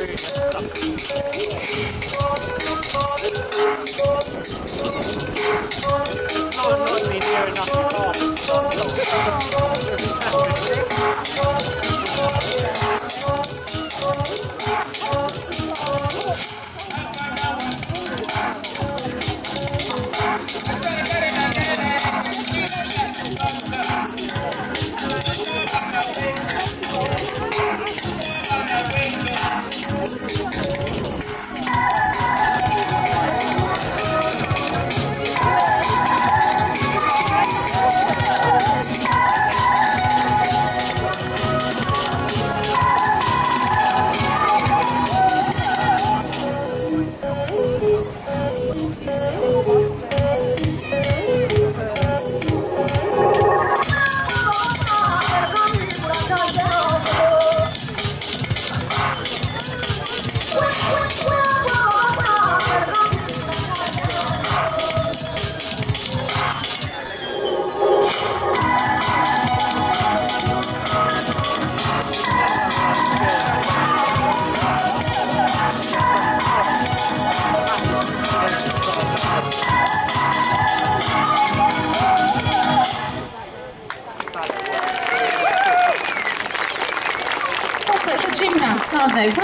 Not, not enough. Also, the gymnasts, aren't they?